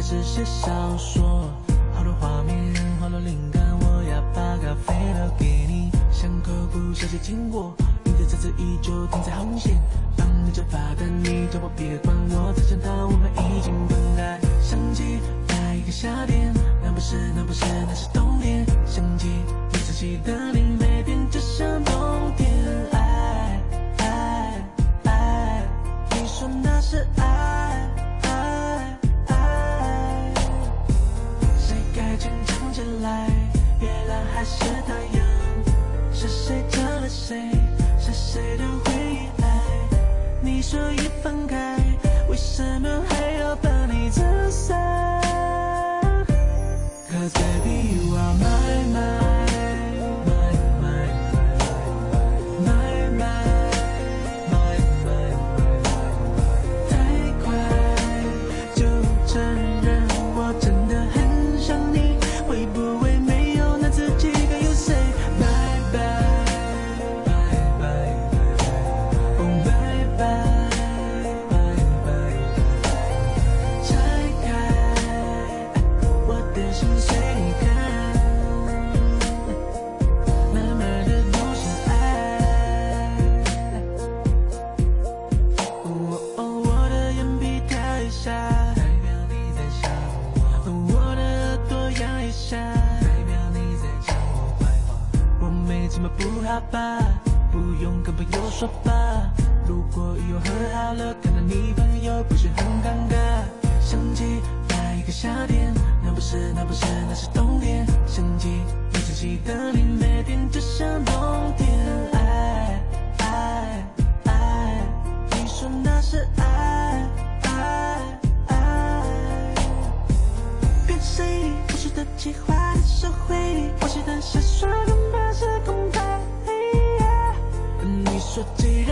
是写小说，好多画面，好多灵感，我要把咖啡都给你。巷口不小心经过，你的车子依旧停在红线，帮你折发的你叫我别管我，才想到我们已经分开。想起那一个夏天，那不是那不是那是冬天，想起你自己的脸，谁？是谁的回忆爱？你说已分开，怎么不好吧，不用跟朋友说吧。如果以后和好了，看到你朋友不是很尴尬。想起那一个夏天，那不是那不是那是冬天。想起你生气的脸，tragedy